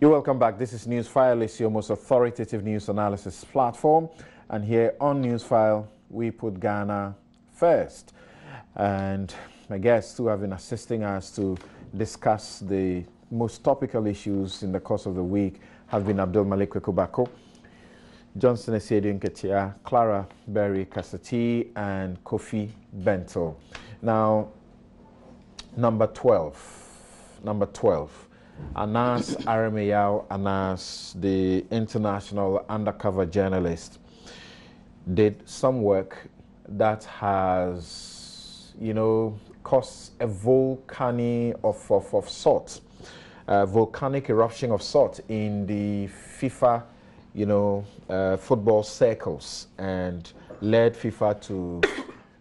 You're welcome back. This is Newsfile. It's your most authoritative news analysis platform. And here on Newsfile, we put Ghana first. And my guests who have been assisting us to discuss the most topical issues in the course of the week have been Abdul Malik Kweku Baako, Johnson Asiedu Nketia, Clara Beeri Kasser-Tee, and Kofi Bentil. Now, number 12. Number 12. Anas Aremeyaw Anas, the international undercover journalist, did some work that has, you know, caused a volcano of, of, of salt, a volcanic eruption of salt in the FIFA, you know, uh, football circles and led FIFA to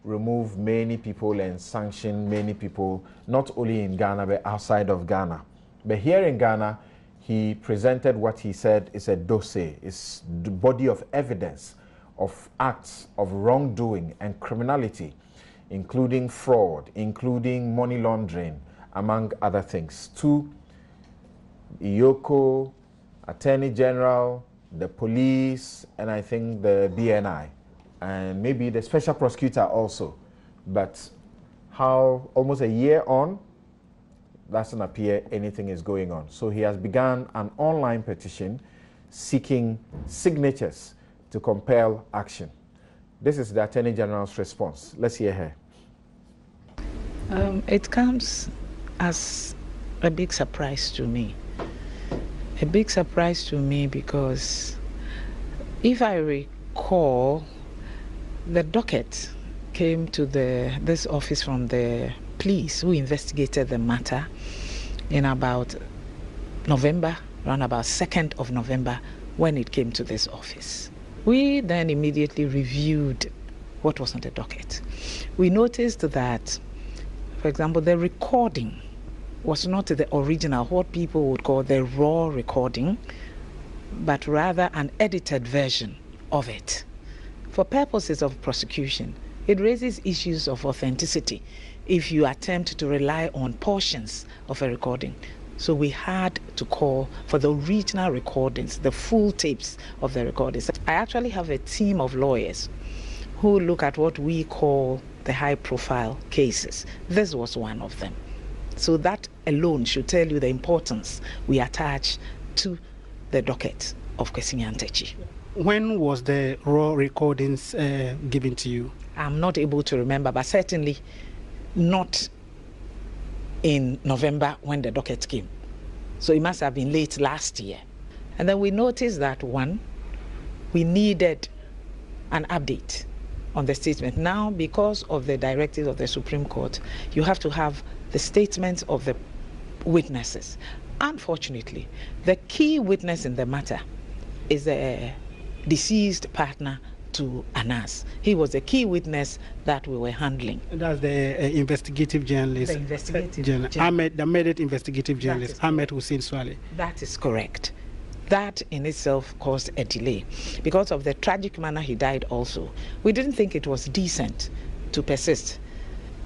remove many people and sanction many people, not only in Ghana, but outside of Ghana. But here in Ghana, he presented what he said is a dossier, is the body of evidence of acts of wrongdoing and criminality, including fraud, including money laundering, among other things, to EOCO, Attorney General, the police, and I think the BNI, and maybe the special prosecutor also. But how almost a year on, doesn't appear anything is going on. So he has begun an online petition seeking signatures to compel action. This is the Attorney General's response. Let's hear her. Um, it comes as a big surprise to me. A big surprise to me because if I recall, the docket came to the this office from the police who investigated the matter in about November, around about 2nd of November, when it came to this office. We then immediately reviewed what was on the docket. We noticed that, for example, the recording was not the original, what people would call the raw recording, but rather an edited version of it. For purposes of prosecution, it raises issues of authenticity if you attempt to rely on portions of a recording. So we had to call for the original recordings, the full tapes of the recordings. I actually have a team of lawyers who look at what we call the high profile cases. This was one of them. So that alone should tell you the importance we attach to the docket of Kwesi Nyantakyi. When was the raw recordings uh, given to you? I'm not able to remember, but certainly not in November when the docket came. So it must have been late last year. And then we noticed that one, we needed an update on the statement. Now, because of the directives of the Supreme Court, you have to have the statements of the witnesses. Unfortunately, the key witness in the matter is a deceased partner to Anas. He was a key witness that we were handling. That's the uh, investigative journalist. The investigative journalist. Ahmed, the Ahmed investigative journalist, Ahmed Hussein-Suale. That is correct. That in itself caused a delay. Because of the tragic manner he died, also, we didn't think it was decent to persist.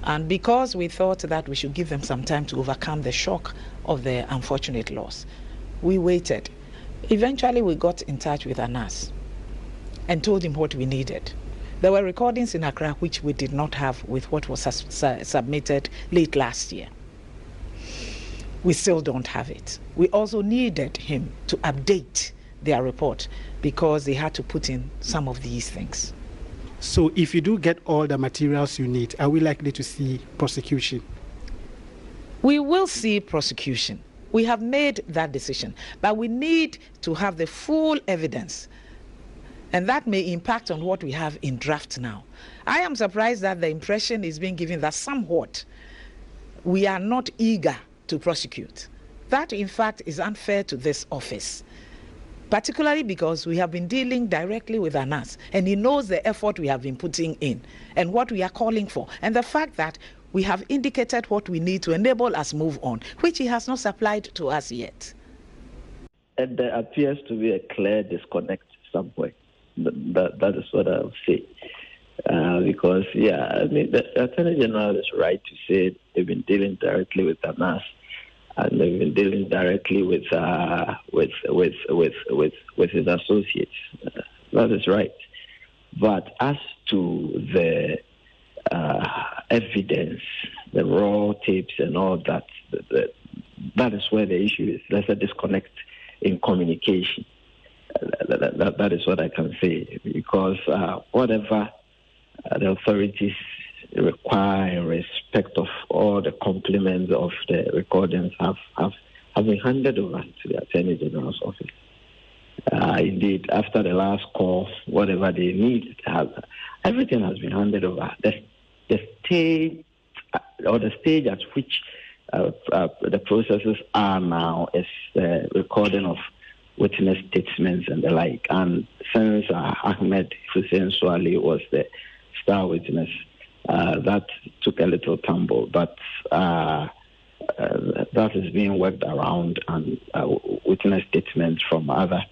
And because we thought that we should give them some time to overcome the shock of the unfortunate loss, we waited. Eventually, we got in touch with Anas and told him what we needed. There were recordings in Accra which we did not have with what was su- submitted late last year. We still don't have it. We also needed him to update their report because they had to put in some of these things. So, if you do get all the materials you need, are we likely to see prosecution? We will see prosecution. We have made that decision, but we need to have the full evidence and that may impact on what we have in draft now. I am surprised that the impression is being given that somewhat we are not eager to prosecute. That, in fact, is unfair to this office, particularly because we have been dealing directly with Anas, and he knows the effort we have been putting in and what we are calling for, and the fact that we have indicated what we need to enable us move on, which he has not supplied to us yet. And there appears to be a clear disconnect somewhere. That that is what I would say. Uh, because yeah, I mean the Attorney General is right to say they've been dealing directly with Anas, and they've been dealing directly with uh, with, with with with with his associates. Uh, that is right. But as to the uh, evidence, the raw tapes, and all that, the, the, that is where the issue is. There's a disconnect in communication. That, that, that is what I can say because uh, whatever the authorities require in respect of all the complements of the recordings have, have, have been handed over to the Attorney General's office. Uh, indeed, after the last call, whatever they need, have, everything has been handed over. The, the stage uh, or the stage at which uh, uh, the processes are now is the recording of witness statements and the like. And since uh, Ahmed Hussein-Suale was the star witness, uh, that took a little tumble, but uh, uh, that is being worked around, and uh, witness statements from other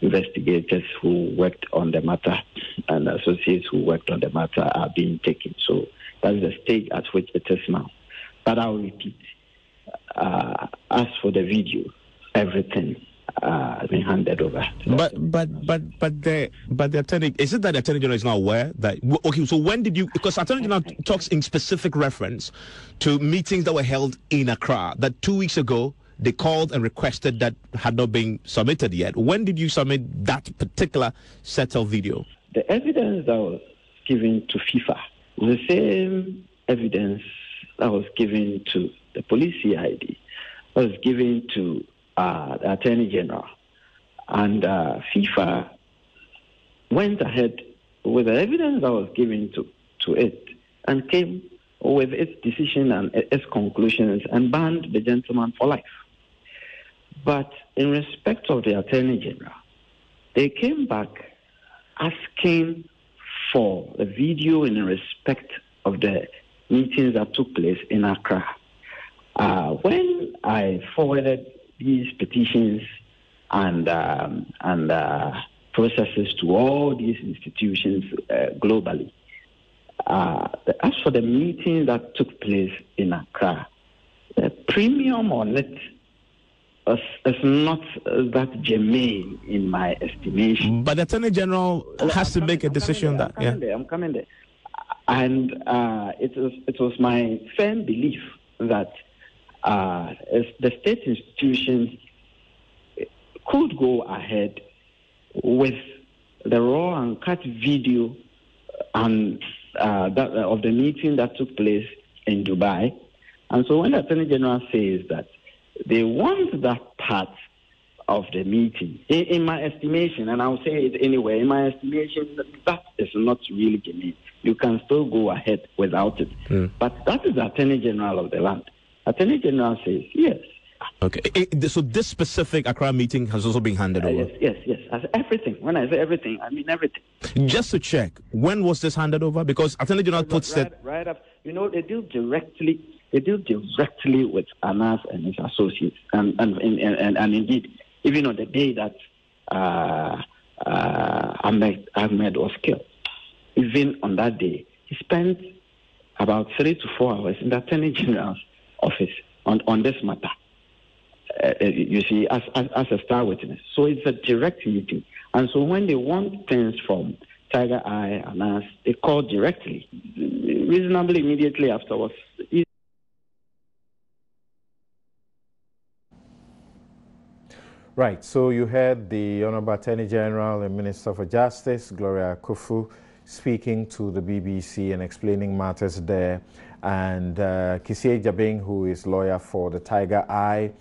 investigators who worked on the matter and associates who worked on the matter are being taken. So that's the stage at which it is now. But I'll repeat. Uh, as for the video, everything uh, been handed over. But but but but the but the attorney is it that the attorney general is not aware that okay? So when did you? Because attorney general talks in specific reference to meetings that were held in Accra that two weeks ago they called and requested that had not been submitted yet. When did you submit that particular set of video? The evidence that was given to FIFA the same evidence that was given to the police CID was given to uh, the Attorney General. And uh, FIFA went ahead with the evidence that was given to, to it and came with its decision and its conclusions and banned the gentleman for life. But in respect of the Attorney General, they came back asking for a video in respect of the meetings that took place in Accra. Uh, when I forwarded these petitions and um, and uh, processes to all these institutions uh, globally. Uh, as for the meeting that took place in Accra, the premium on it is, is not that germane in my estimation. But the Attorney General has to make a decision there, that. I'm coming yeah. there. I'm coming there. And uh, it was it was my firm belief that uh, the state institutions could go ahead with the raw and cut video and uh, that, uh, of the meeting that took place in Dubai. And so when the Attorney General says that they want that part of the meeting, in, in my estimation, and I'll say it anyway, in my estimation, that is not really genuine. You can still go ahead without it. Mm. But that is the Attorney General of the land. Attorney General says yes. Okay. So this specific Accra meeting has also been handed Uh, over. yes, yes, yes. As everything. When I say everything, I mean everything. Just to check, when was this handed over? Because Attorney General puts right, that. right up. You know, they deal directly. They deal directly with Anas and his associates, and and and, and, and indeed, even on the day that uh, uh, Ahmed, Ahmed was killed, even on that day, he spent about three to four hours in the Attorney General's office on, on this matter. Uh, uh, you see, as, as, as a star witness. So it's a direct meeting. And so when they want things from Tiger Eye and us, they call directly, reasonably immediately afterwards. Right, so you heard the Honorable Attorney General and Minister for Justice, Gloria Akuffo, speaking to the BBC and explaining matters there. And uh, Kissi Agyebeng, who is lawyer for the Tiger Eye,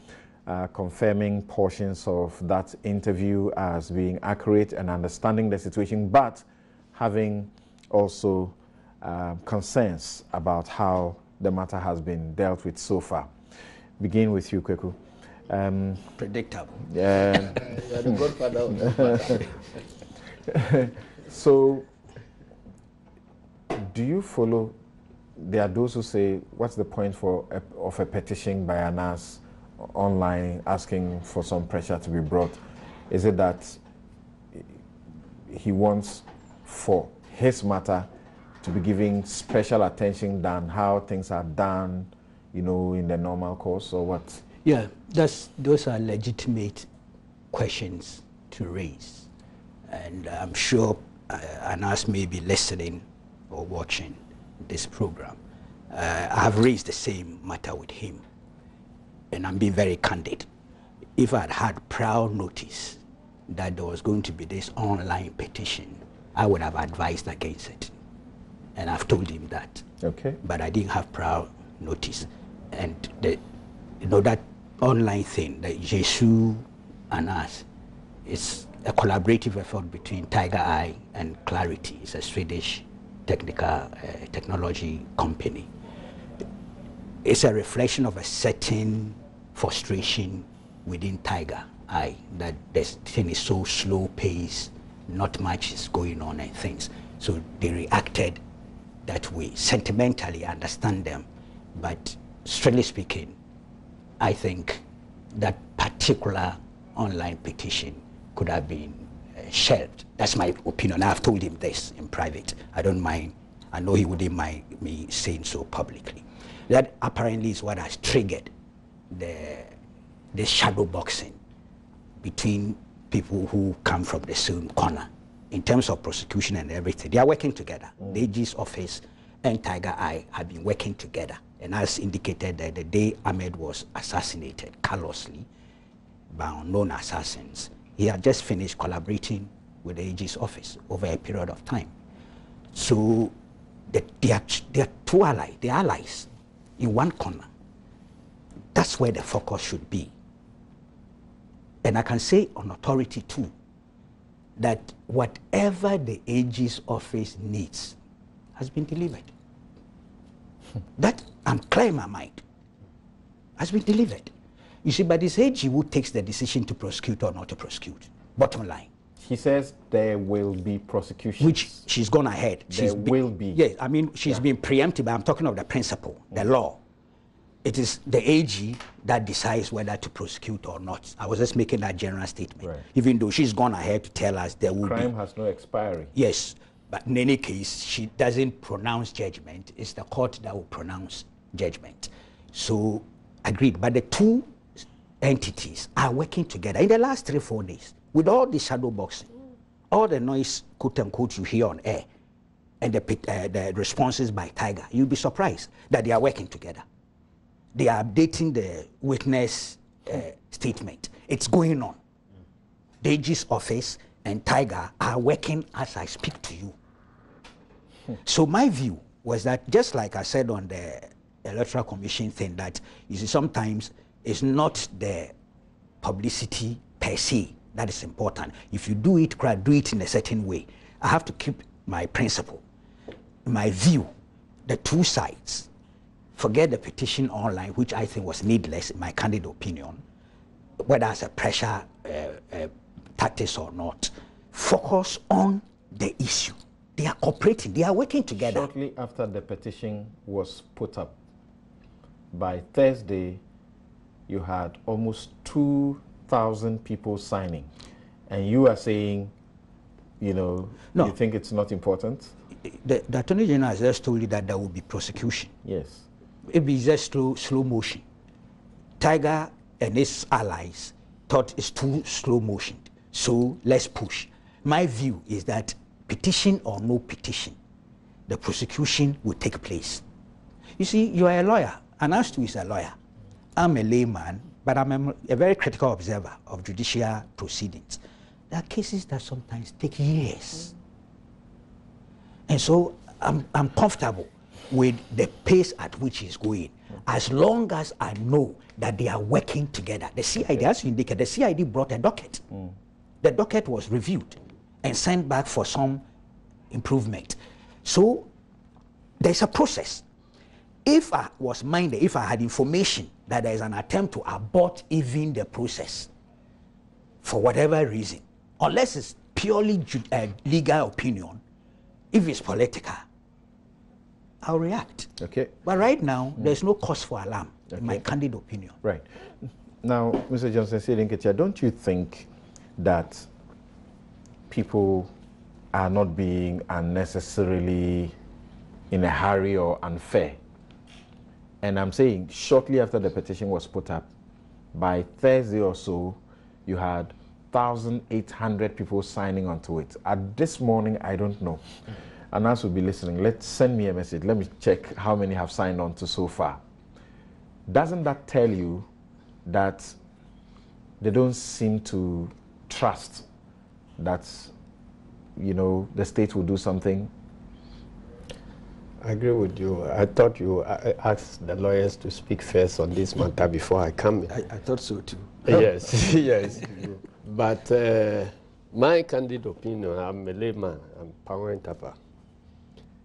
uh, confirming portions of that interview as being accurate and understanding the situation, but having also uh, concerns about how the matter has been dealt with so far. Begin with you, Kweku. Um, Predictable. yeah. You are the godfather of this matter. so, do you follow? There are those who say, "What's the point for a, of a petition by Anas online asking for some pressure to be brought? Is it that he wants for his matter to be giving special attention than how things are done, you know, in the normal course, or what? Yeah, that's, those are legitimate questions to raise. And I'm sure uh, Anas may be listening or watching this program. Uh, I have raised the same matter with him. And I'm being very candid. If I'd had prior notice that there was going to be this online petition, I would have advised against it. And I've told him that. Okay. But I didn't have prior notice. And the, you know that online thing, the Jesus and us, it's a collaborative effort between Tiger Eye and Clarity. It's a Swedish technical uh, technology company. It's a reflection of a certain frustration within Tiger Eye that this thing is so slow paced, not much is going on and things. So they reacted that way. Sentimentally, I understand them, but strictly speaking, I think that particular online petition could have been shelved. That's my opinion. I've told him this in private. I don't mind. I know he wouldn't mind me saying so publicly. That apparently is what has triggered the, the shadow boxing between people who come from the same corner in terms of prosecution and everything. They are working together. Mm. The AG's office and Tiger Eye have been working together. And as indicated that the day Ahmed was assassinated callously by unknown assassins, he had just finished collaborating with the AG's office over a period of time. So the, they, are, they are two allies, the allies in one corner. That's where the focus should be. And I can say on authority too, that whatever the AG's office needs has been delivered. Hmm. that I'm clear in my mind. Has been delivered. You see, but it's AG who takes the decision to prosecute or not to prosecute. Bottom line. He says there will be prosecution. Which she's gone ahead. There she's will be. Yes, I mean, she's yeah. been preempted, but I'm talking of the principle, the mm. law. It is the AG that decides whether to prosecute or not. I was just making that general statement. Right. Even though she's gone ahead to tell us there will Crime be. Crime has no expiry. Yes, but in any case, she doesn't pronounce judgment. It's the court that will pronounce judgment. So, agreed. But the two entities are working together in the last three, four days with all the shadow boxing, all the noise, quote unquote, you hear on air, and the, uh, the responses by Tiger. You'll be surprised that they are working together. They are updating the witness uh, statement. It's going on. Deji's office and Tiger are working as I speak to you. So my view was that just like I said on the Electoral Commission thing, that you see sometimes it's not the publicity per se that is important. If you do it, do it in a certain way. I have to keep my principle, my view, the two sides. Forget the petition online, which I think was needless, in my candid opinion, whether it's a pressure uh, uh, tactics or not. Focus on the issue. They are cooperating, they are working together. Shortly after the petition was put up, by Thursday, you had almost 2,000 people signing. And you are saying, you know, no. you think it's not important? The, the Attorney General has just told you that there will be prosecution. Yes. It will be just slow, slow motion. Tiger and his allies thought it's too slow motion. So let's push. My view is that petition or no petition, the prosecution will take place. You see, you are a lawyer. Anastu is a lawyer. I'm a layman, but I'm a, a very critical observer of judicial proceedings. There are cases that sometimes take years. And so I'm, I'm comfortable with the pace at which it's going, as long as I know that they are working together. The CID, as you indicate, the CID brought a docket. Mm. The docket was reviewed and sent back for some improvement. So there's a process if I was minded, if I had information that there is an attempt to abort even the process for whatever reason, unless it's purely uh, legal opinion, if it's political, I'll react. Okay. But right now, mm. there's no cause for alarm, okay. in my candid opinion. Right. Now, Mr. Johnson Asiedu Nketia, don't you think that people are not being unnecessarily in a hurry or unfair and I'm saying shortly after the petition was put up, by Thursday or so, you had 1,800 people signing onto it. At this morning, I don't know. And as will be listening, let's send me a message. Let me check how many have signed on to so far. Doesn't that tell you that they don't seem to trust that you know the state will do something I agree with you. I thought you asked the lawyers to speak first on this matter before I come in. I, I thought so too. yes, yes. But uh, my candid opinion, I'm a layman, I'm Power Tapa.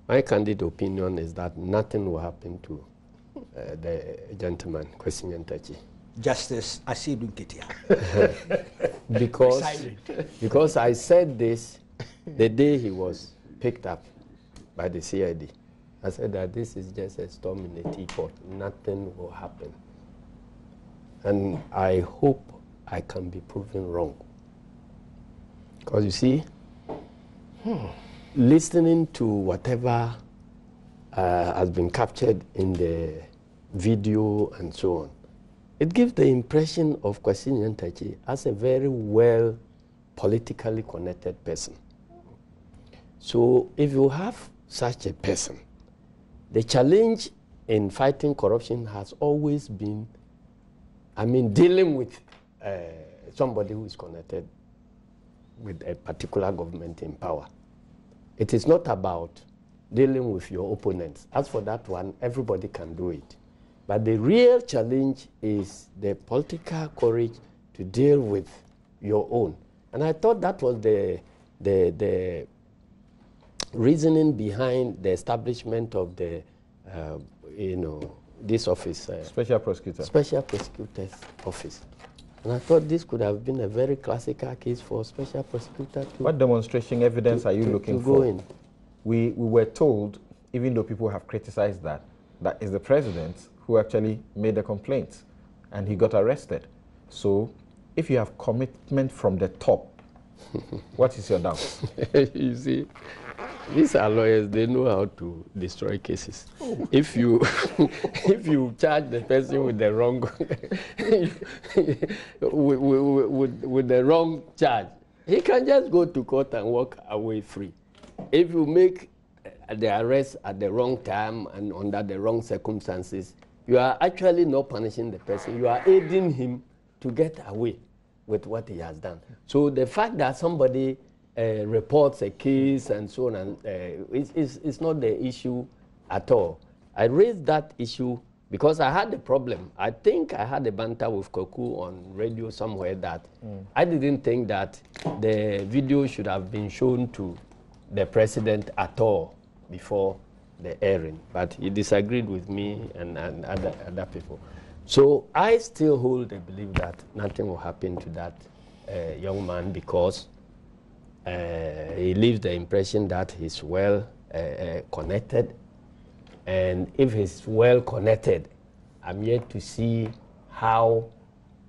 My candid opinion is that nothing will happen to uh, the gentleman, Kwesi Nyantakyi. Justice Asiedu Nketia. because, because I said this the day he was picked up by the CID. I said that this is just a storm in a teapot. Nothing will happen. And I hope I can be proven wrong. Because you see, hmm, listening to whatever uh, has been captured in the video and so on, it gives the impression of Kwesi Nyantakyi as a very well politically connected person. So if you have such a person, the challenge in fighting corruption has always been, I mean, dealing with uh, somebody who is connected with a particular government in power. It is not about dealing with your opponents. As for that one, everybody can do it. But the real challenge is the political courage to deal with your own. And I thought that was the, the, the reasoning behind the establishment of the, uh, you know, this office. Uh, special prosecutor. Special prosecutor's office. And I thought this could have been a very classical case for special prosecutor to. What demonstration evidence to, are you to, looking to for? In. We, we were told, even though people have criticized that, that is the president who actually made the complaint and he got arrested. So if you have commitment from the top, what is your doubt? you see, these are lawyers, they know how to destroy cases. Oh. If you if you charge the person with the wrong with, with, with, with the wrong charge, he can just go to court and walk away free. If you make the arrest at the wrong time and under the wrong circumstances, you are actually not punishing the person. You are aiding him to get away with what he has done. So the fact that somebody uh, reports a case and so on, and uh, it's, it's, it's not the issue at all. I raised that issue because I had a problem. I think I had a banter with Koku on radio somewhere that mm. I didn't think that the video should have been shown to the president at all before the airing, but he disagreed with me and, and other, other people. So I still hold the belief that nothing will happen to that uh, young man because uh, he leaves the impression that he's well uh, uh, connected. And if he's well connected, I'm yet to see how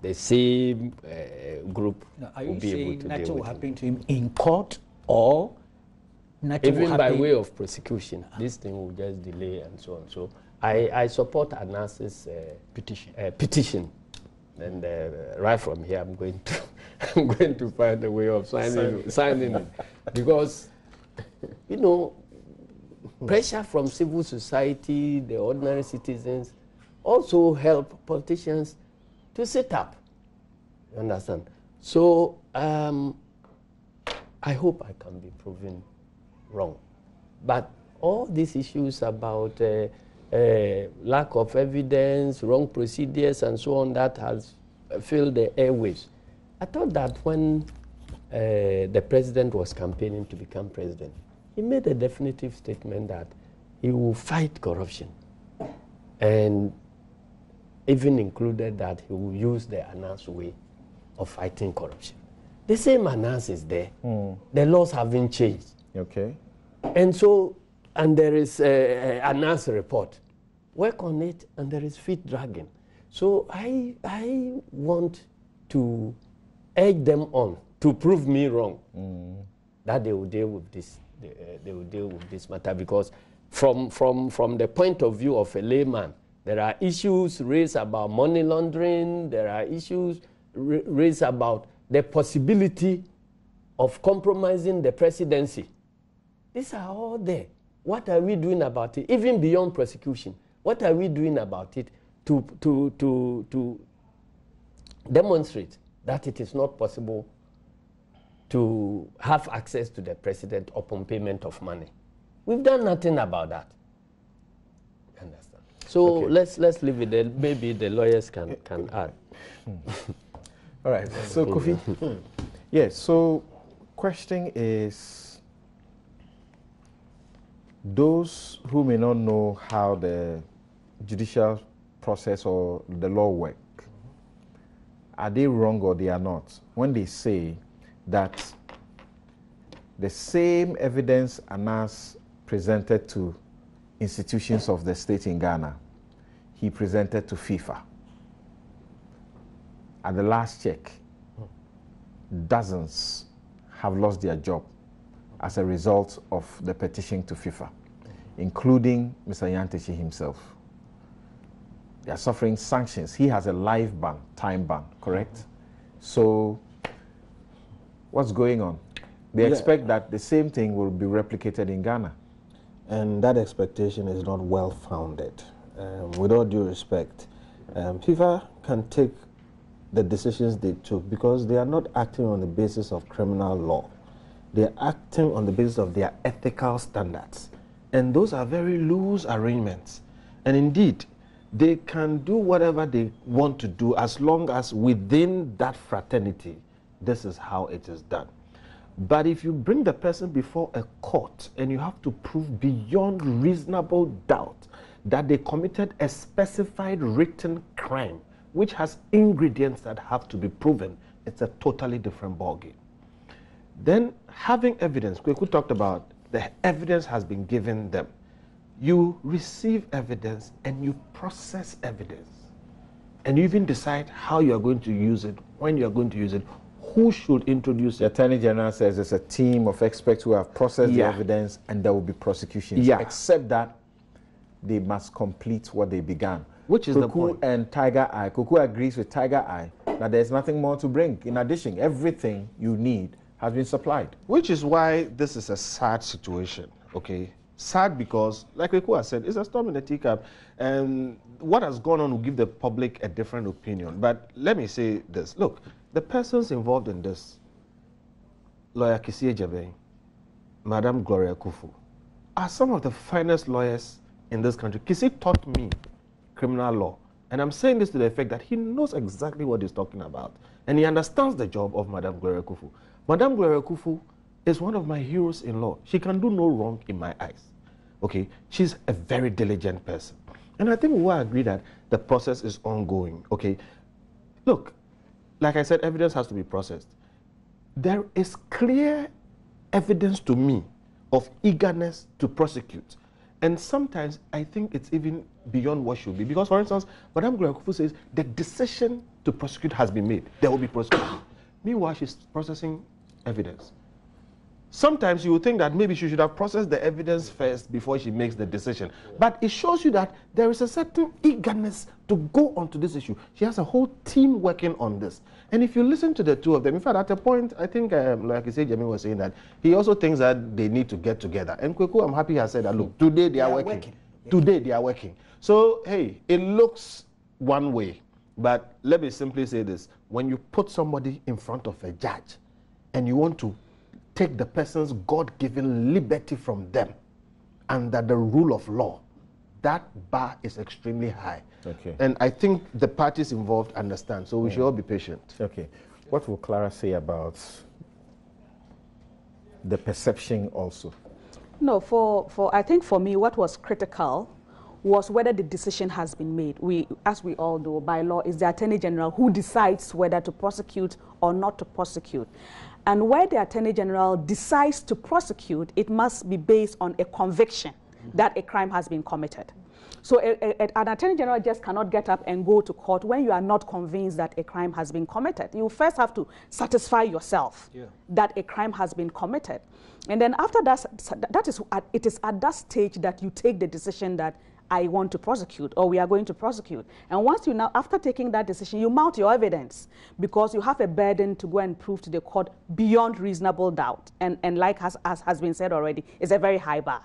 the same uh, group now, will be able to nothing deal will happen him. to him in court or nothing Even by way of prosecution, this thing will just delay and so on. So I, I support Anas's uh, petition. uh, petition. And uh, right from here, I'm going to I'm going to find a way of signing signing it because you know pressure from civil society, the ordinary citizens, also help politicians to sit up. You understand? So um, I hope I can be proven wrong. But all these issues about uh, uh, lack of evidence, wrong procedures, and so on that has filled the airwaves. I thought that when uh, the president was campaigning to become president, he made a definitive statement that he will fight corruption and even included that he will use the Anas way of fighting corruption. The same Anas is there. Mm. The laws haven't changed. Okay. And so, and there is a, a Anas report. Work on it, and there is feet dragging. So I, I want to urge them on to prove me wrong Mm. that they will deal with this. They, uh, they will deal with this matter because, from from from the point of view of a layman, There are issues raised about money laundering. There are issues ra- raised about the possibility of compromising the presidency. These are all there. What are we doing about it? Even beyond prosecution, what are we doing about it to, to, to, to demonstrate that it is not possible to have access to the president upon payment of money? We've done nothing about that. Understand? So Okay. let's let's leave it there. Maybe the lawyers can, eh, can eh, add. Hmm. All right. So, Kofi. Hmm. Hmm. yes. So, question is those who may not know how the judicial process or the law work, are they wrong or they are not when they say that the same evidence Anas presented to institutions of the state in Ghana, he presented to FIFA at the last check, dozens have lost their job as a result of the petition to FIFA, including Mr. Nyantakyi himself. They are suffering sanctions. He has a life ban, time ban, correct? So, what's going on? They Yeah. expect that the same thing will be replicated in Ghana. and that expectation is not well founded. Um, with all due respect, um, FIFA can take the decisions they took because they are not acting on the basis of criminal law. They are acting on the basis of their ethical standards. And those are very loose arrangements. And indeed, they can do whatever they want to do as long as within that fraternity, this is how it is done. But if you bring the person before a court and you have to prove beyond reasonable doubt that they committed a specified written crime, which has ingredients that have to be proven, it's a totally different ballgame. Then having evidence, Kweku talked about the evidence has been given them. You receive evidence and you process evidence. And you even decide how you are going to use it, when you are going to use it, who should introduce it. The it. Attorney General says it's a team of experts who have processed Yeah. the evidence and there will be prosecutions. Yeah. Except that they must complete what they began. Which is the Kuku point. and Tiger Eye. Kuku agrees with Tiger Eye that there's nothing more to bring. In addition, everything you need has been supplied. Which is why this is a sad situation, okay? Sad because, like Ekua said, it's a storm in the teacup. And what has gone on will give the public a different opinion. But let me say this look, the persons involved in this, lawyer Kissi Agyebeng, Madam Gloria Akuffo, are some of the finest lawyers in this country. Kissi taught me criminal law. And I'm saying this to the effect that he knows exactly what he's talking about. And he understands the job of Madame Gloria Akuffo. Madame Gloria Akuffo is one of my heroes in law. She can do no wrong in my eyes. Okay? She's a very diligent person. And I think we will agree that the process is ongoing. Okay? Look, like I said, evidence has to be processed. There is clear evidence to me of eagerness to prosecute. And sometimes I think it's even beyond what should be. Because, for instance, Madame Gloria says the decision to prosecute has been made. There will be prosecution. Meanwhile, she's processing evidence. Sometimes you would think that maybe she should have processed the evidence first before she makes the decision. But it shows you that there is a certain eagerness to go onto this issue. She has a whole team working on this. And if you listen to the two of them, in fact, at a point, I think, um, like I said, Jamie was saying that he also thinks that they need to get together. And Kweku, I'm happy, has said that, look, today they, are, working. Today they are working. So, hey, it looks one way. But let me simply say this when you put somebody in front of a judge and you want to take the person's God given liberty from them under the rule of law, that bar is extremely high. Okay. And I think the parties involved understand, so we should mm. all be patient. Okay. What will Clara say about the perception also? No, for, for I think for me, what was critical was whether the decision has been made. We, as we all know, by law, is the Attorney General who decides whether to prosecute or not to prosecute. And where the Attorney General decides to prosecute, it must be based on a conviction that a crime has been committed. So a, a- an Attorney General just cannot get up and go to court when you are not convinced that a crime has been committed. You first have to satisfy yourself that a crime has been committed. And then after that, that is at, it is at that stage that you take the decision that I want to prosecute or we are going to prosecute. And once you now, after taking that decision, you mount your evidence because you have a burden to go and prove to the court beyond reasonable doubt. And, and like has, as has been said already, it's a very high bar.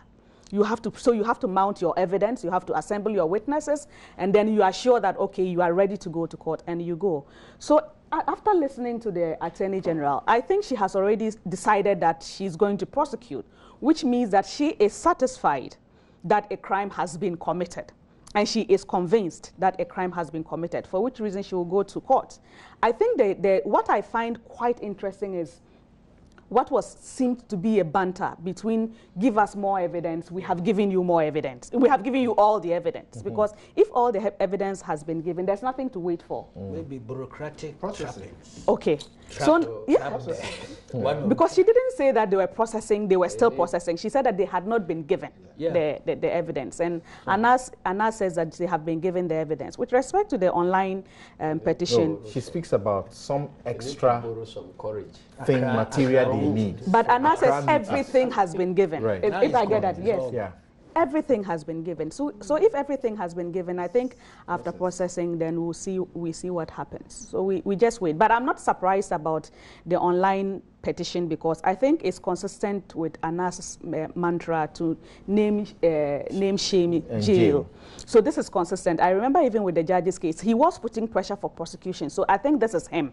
You have to, so you have to mount your evidence, you have to assemble your witnesses, and then you are sure that, okay, you are ready to go to court, and you go. So after listening to the Attorney General, I think she has already decided that she's going to prosecute, which means that she is satisfied that a crime has been committed. And she is convinced that a crime has been committed, for which reason she will go to court. I think the, the, what I find quite interesting is what was seemed to be a banter between give us more evidence, we have given you more evidence. We have given you all the evidence. Mm -hmm. Because if all the evidence has been given, there's nothing to wait for. Mm. Maybe bureaucratic processing. Okay. so, yeah. because she didn't say that they were processing, they were still processing. She said that they had not been given yeah. the, the, the, evidence. And sure. Anas, Anas says that they have been given the evidence. With respect to the online um, petition. No, she speaks about some extra some courage. Thing, material they need. But Anas says everything has been given. Right. If, if I get that, yes. Yeah everything has been given. So, so if everything has been given, I think after processing, then we'll see, we see what happens. So we, we just wait. But I'm not surprised about the online petition because I think it's consistent with Anas's uh, mantra to name, uh, name shame, jail. jail. So this is consistent. I remember even with the judge's case, he was putting pressure for prosecution. So I think this is him.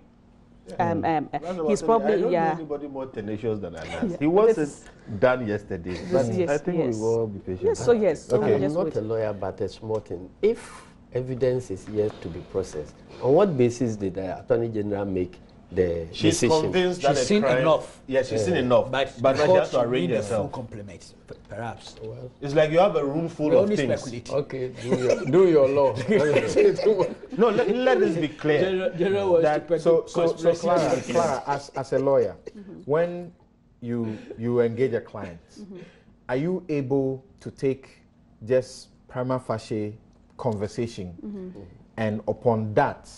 Um, um, he's probably I don't yeah. know anybody more tenacious than Anas. yeah. He wasn't done yesterday, but yes, I think yes. we will all be patient. Yes, so yes. So okay. I'm not wait. a lawyer, but a smart thing. If evidence is yet to be processed, on what basis did the Attorney General make the she's decision. convinced that she's seen crime, enough. Yes, she's yeah. seen enough. But, but she has to arrange herself. compliments, perhaps. Well, it's like you have a room full of things. Speculate. Okay, do your, do your law. no, let, let this be clear. General, General that, so, so, so Clara, Clara as, as a lawyer, mm -hmm. when you you engage a client, mm -hmm. are you able to take just prima facie conversation mm -hmm. and upon that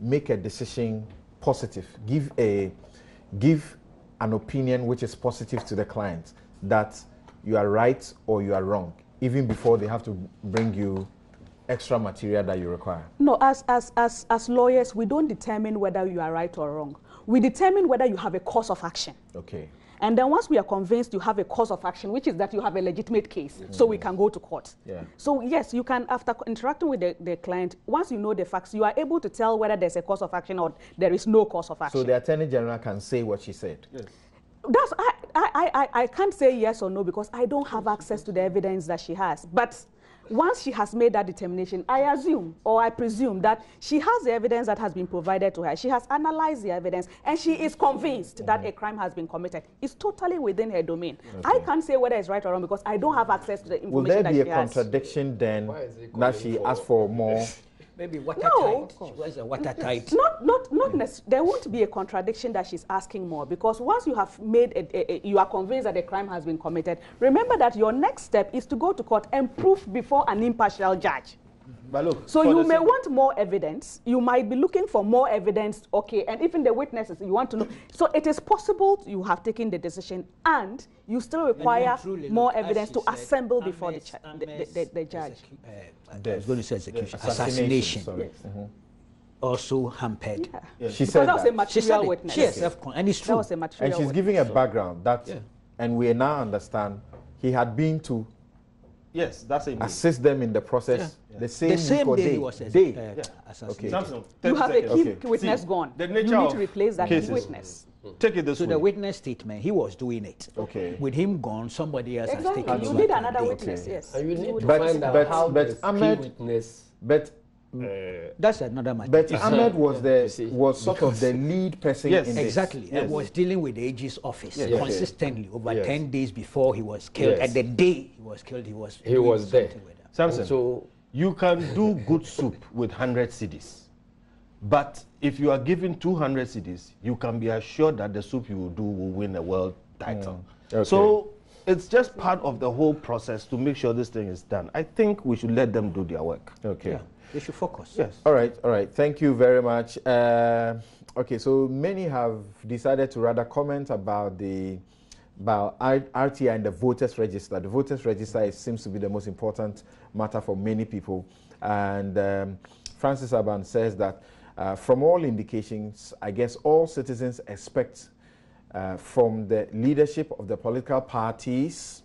make a decision positive, give a give an opinion which is positive to the client that you are right or you are wrong, even before they have to bring you extra material that you require? No, as, as, as, as lawyers, we don't determine whether you are right or wrong. We determine whether you have a course of action. Okay. And then once we are convinced you have a cause of action, which is that you have a legitimate case, mm -hmm. so we can go to court. Yeah. So yes, you can, after interacting with the, the client, once you know the facts, you are able to tell whether there's a cause of action or there is no cause of action. So the Attorney General can say what she said? Yes. That's, I, I, I, I can't say yes or no because I don't have access to the evidence that she has. But once she has made that determination, I assume or I presume that she has the evidence that has been provided to her. She has analyzed the evidence and she is convinced mm -hmm. that a crime has been committed. It's totally within her domain. Okay. I can't say whether it's right or wrong because I don't have access to the information Will there be a contradiction then that she asked for more? maybe watertight. No, she was a watertight. Not, not, not mm. There won't be a contradiction that she's asking more because once you have made, a, a, you are convinced that a crime has been committed. Remember that your next step is to go to court and prove before an impartial judge. But look, so you may want more evidence. You might be looking for more evidence, okay, and even the witnesses, you want to know. So it is possible you have taken the decision and you still require more look, evidence to said, assemble before the, the, the, the, judge. Uh, I was going to say execution. Assassination. Yes. Mm -hmm. Also hampered. Yeah. Yeah. She said that. was a material she witness. Yes, and it's true. That was a material and she's witness. giving a background that, yeah. and we now understand he had been to Yes, that's it. Assist them in the process. Yeah. The same, the same day, day. he was day. Uh, yeah. Okay. Samson, you have seconds. a key okay. witness See, gone. The nature you need to replace that cases. witness. Take it this so way. the witness statement, he was doing it. Okay. With him gone, somebody else exactly. has taken You need another witness, okay. yes. And you need to but, out but, how but Ahmed, witness. But uh, that's another matter. But Ahmed was the was sort of the lead person. Yes, in exactly. This. Yes. And was dealing with the AG's office yes. consistently over yes. ten days before he was killed. Yes. And the day he was killed, he was he was there. Samson, so you can do good soup with hundred cedis. But if you are given 200 cedis, you can be assured that the soup you will do will win a world title. Mm. Okay. So it's just part of the whole process to make sure this thing is done. I think we should let them do their work. Okay. Yeah. They should focus. Yes. All right. All right. Thank you very much. Uh, okay. So many have decided to rather comment about the about RTI and the voters register. The voters register is, seems to be the most important matter for many people. And um, Francis Aban says that uh, from all indications, I guess all citizens expect uh, from the leadership of the political parties,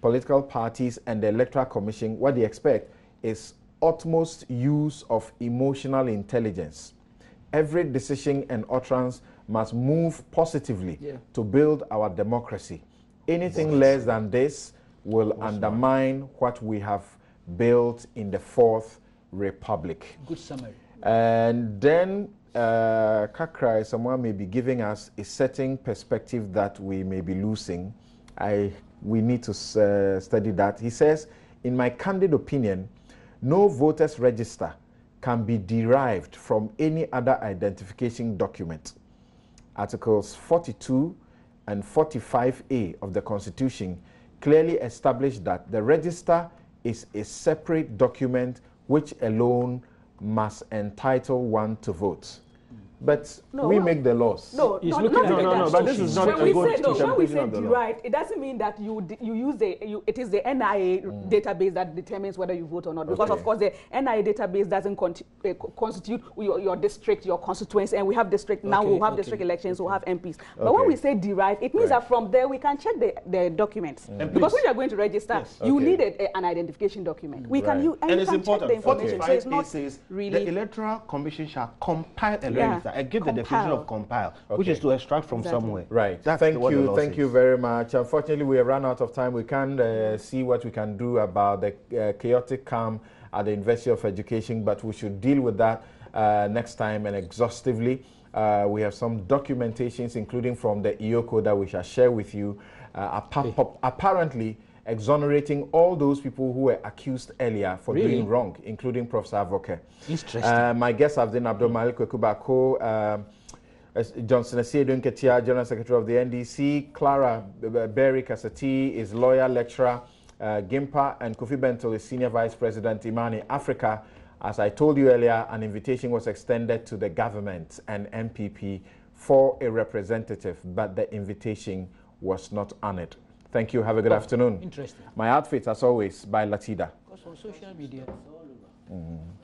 political parties and the Electoral Commission, what they expect is utmost use of emotional intelligence. Every decision and utterance must move positively yeah. to build our democracy. Anything less than this will undermine what we have built in the Fourth Republic. Good summary. And then uh, Kakra, someone may be giving us a certain perspective that we may be losing. I, we need to uh, study that. He says, in my candid opinion, no voters register can be derived from any other identification document. Articles 42 and 45A of the Constitution clearly establish that the register is a separate document which alone must entitle one to vote. But no, we well, make the laws. No, He's not, looking not at, no, no, no, but this is not when a good say, no, When we say derived, it doesn't mean that you you use the you, it is the NIA mm. database that determines whether you vote or not. Because okay. of course the NIA database doesn't uh, constitute your, your, district, your constituency, and we have district now. We'll have okay. district elections. We'll have MPs. But when we say derived, it means right. that from there we can check the, the documents. Mm. Because when you are going to register, yes. you need a, a, an identification document. We right. can you and, and it's can important. check the information. So it's not really the electoral commission shall compile a register and give the definition of compile, okay. which is to extract from exactly. somewhere. Right. That's thank you. Thank you very much. Unfortunately, we have run out of time. We can't uh, see what we can do about the uh, chaotic calm at the University of Education, but we should deal with that uh, next time and exhaustively. Uh, we have some documentations, including from the EOCO, that we shall share with you. Uh, apparently, exonerating all those people who were accused earlier for really? doing wrong, including Professor Avoke. Interesting. Uh, my guests have been Abdul Malik Kweku Baako, um, Johnson Asiedu Nketia, General Secretary of the NDC. Clara Beeri Kasser-Tee is lawyer, lecturer. Uh, Gimpa and Kofi Bentil is Senior Vice President Imani Africa. As I told you earlier, an invitation was extended to the government and NPP for a representative, but the invitation was not honored. Thank you. Have a good oh, afternoon. Interesting. My outfit, as always, by Latida. Because on social media, it's all over. Mm.